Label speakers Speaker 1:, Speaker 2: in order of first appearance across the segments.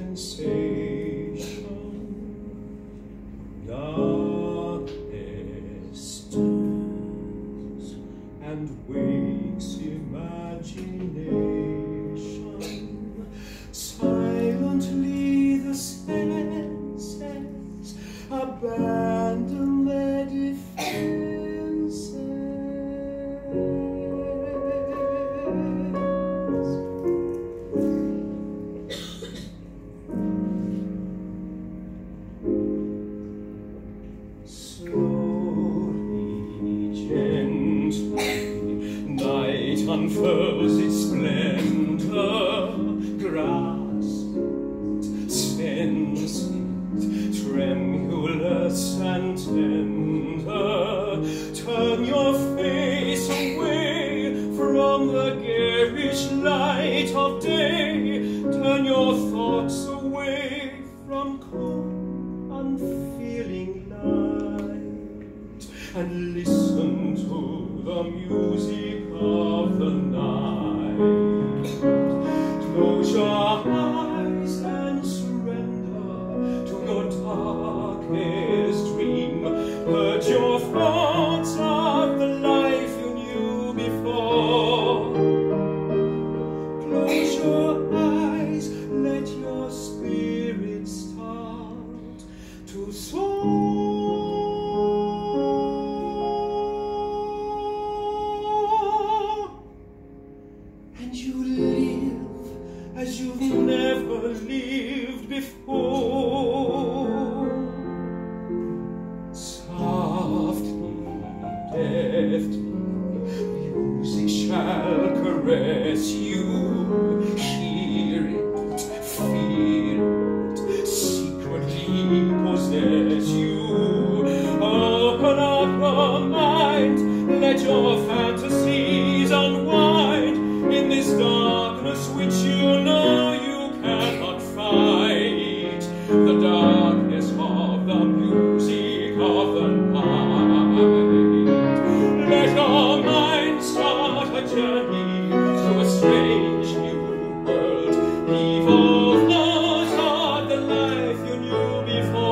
Speaker 1: sensation darkness turns and wakes imagination silently the senses about unfurls its splendor, grasps, spends it, tremulous and tender. Turn your face away from the garish light of day, turn your thoughts away from cold, unfeeling light, and listen to the music of the caress you, hear it, feel it, secretly possess you. Open up your mind, let your fantasies unwind in this darkness which you know you cannot fight. The darkness of the music of the night. Let your mind start a journey.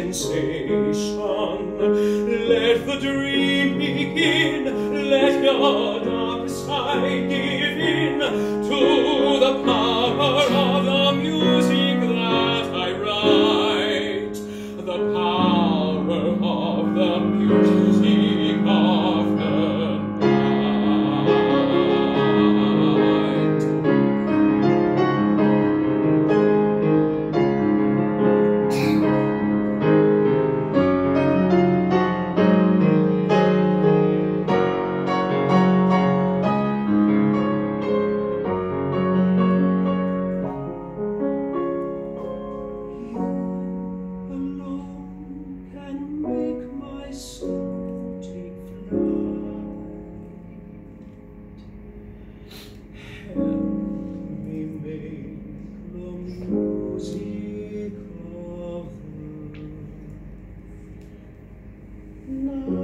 Speaker 1: sensation. Let the dream begin, let your dark side give in to the power of the music that I write, the power of the music. No.